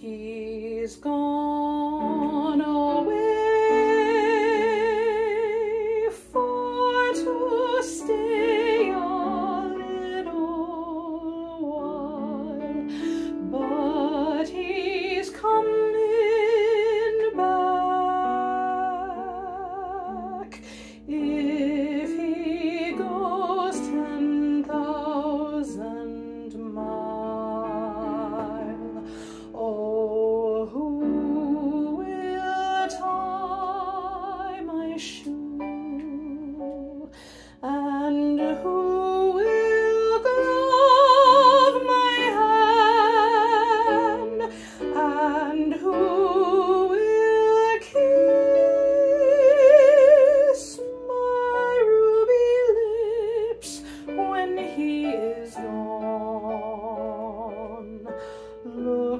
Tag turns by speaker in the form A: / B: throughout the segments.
A: He's gone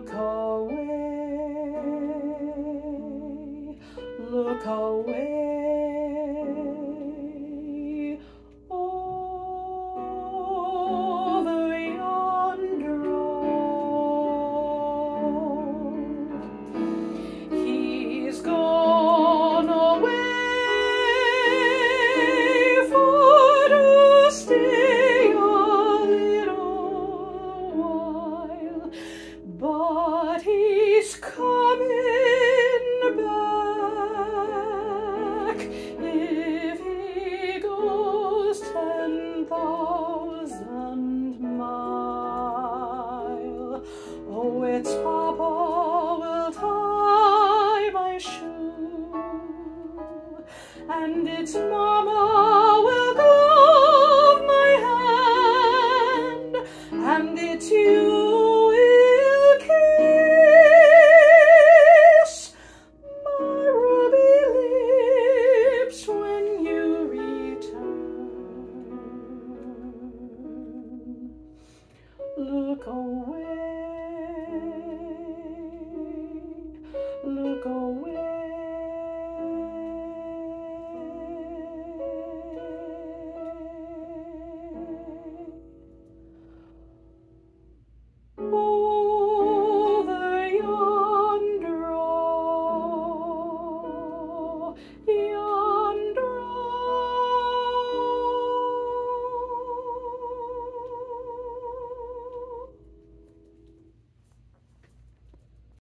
A: Look away, look away Look away, look away.